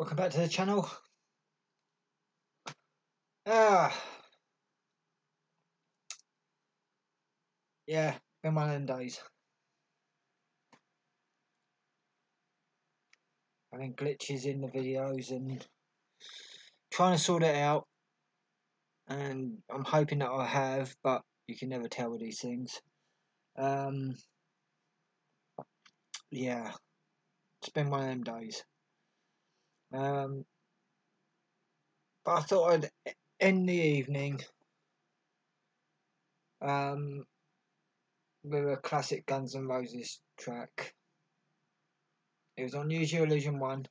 welcome back to the channel. Ah, yeah, been one of them days. Having glitches in the videos and trying to sort it out, and I'm hoping that I have, but you can never tell with these things. Um, yeah, it's been one of them days. Um, but I thought I'd end the evening um, with a classic Guns N' Roses track. It was on Use Your Illusion 1.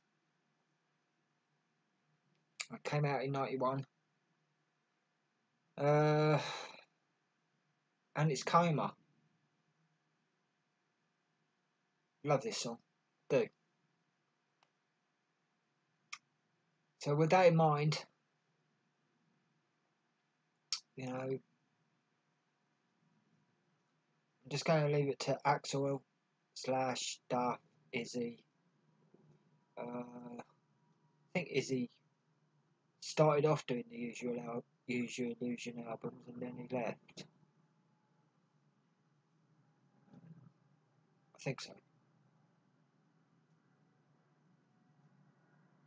It came out in 91. Uh, and it's Coma. Love this song. Do. So with that in mind, you know, I'm just going to leave it to Axl slash Duff Izzy. Uh, I think Izzy started off doing the usual al- Use Illusion albums and then he left. I think so.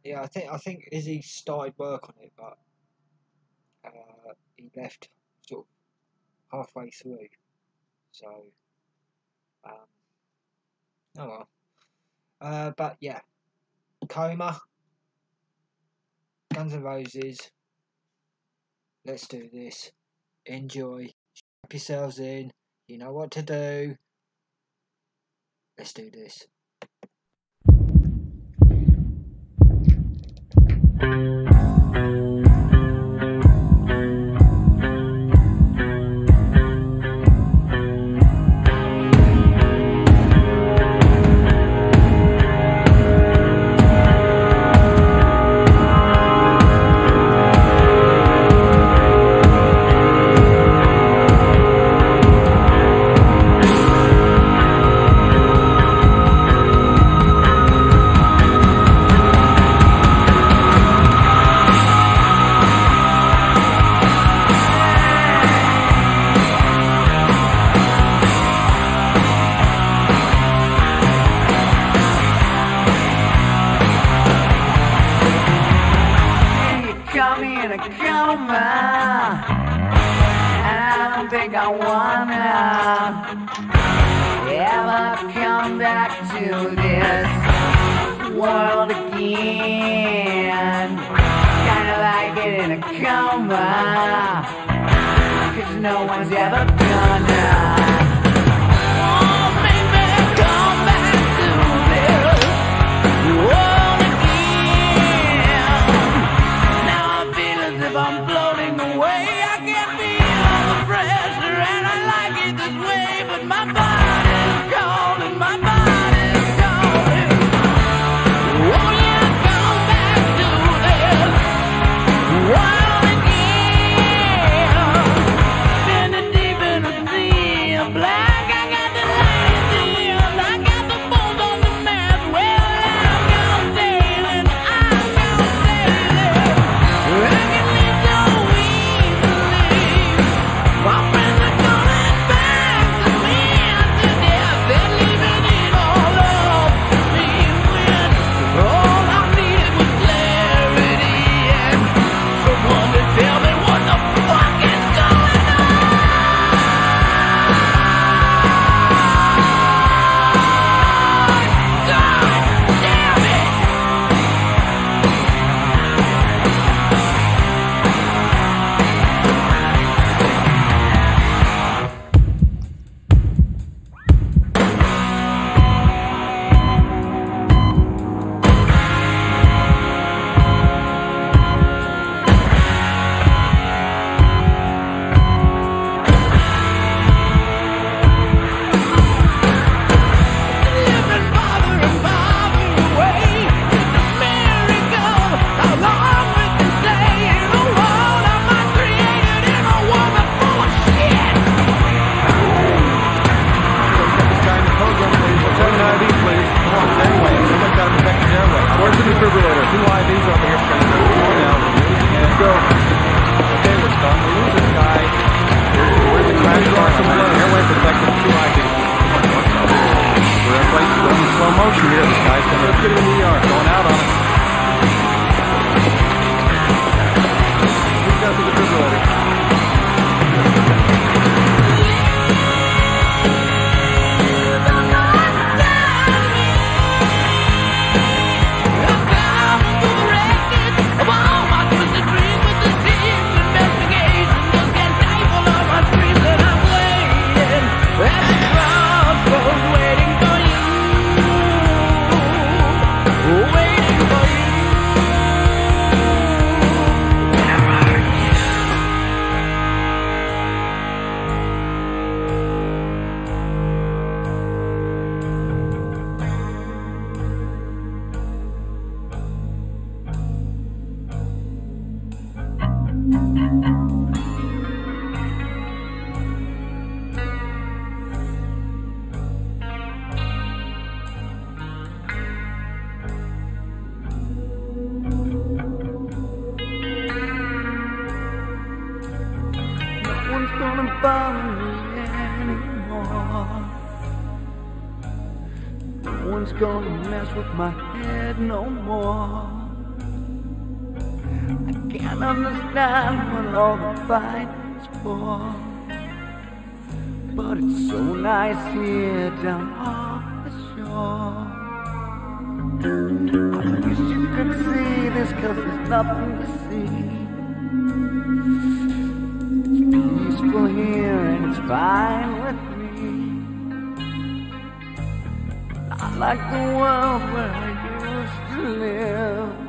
Yeah, I think I think Izzy started work on it, but uh, he left sort of halfway through. So, um, oh well. Uh, but yeah, Coma, Guns N' Roses. Let's do this. Enjoy. Strap yourselves in. You know what to do. Let's do this. You ever come back to this world again. Kinda like it in a coma, cause no one's ever gonna. I'm floating away. I can feel and I like it this way. But my body's calling, go. Okay, we're starting to lose this guy. Where's the crash car? I'm on the airway protective QI. We're in slow motion here. This guy's going to get in the ER. Going one's gonna bother me anymore. No one's gonna mess with my head no more. I can't understand what all the fight is for. But it's so nice here down on the shore. I wish you could see this cause there's nothing to see. Peaceful here and it's fine with me. Not like the world where I used to live.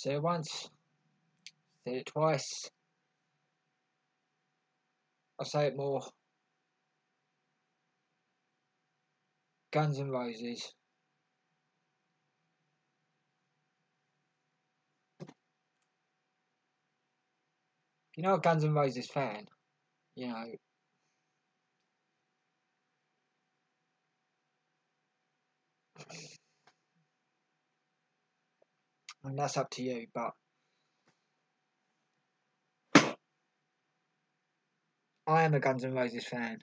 Said it once, Say it twice. I'll say it more. Guns N' Roses. You know, a Guns N' Roses fan, you know, and that's up to you, but I am a Guns N' Roses fan.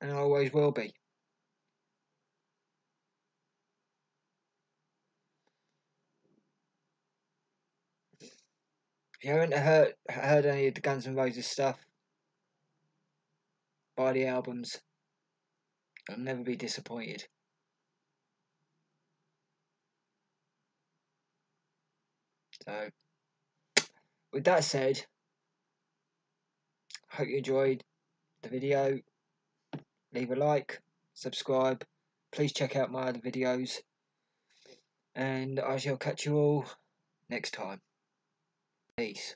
And I always will be. If you haven't heard heard any of the Guns N' Roses stuff, buy the albums. You'll never be disappointed. So, with that said, hope you enjoyed the video. Leave a like, subscribe. Please check out my other videos. And I shall catch you all next time. Peace.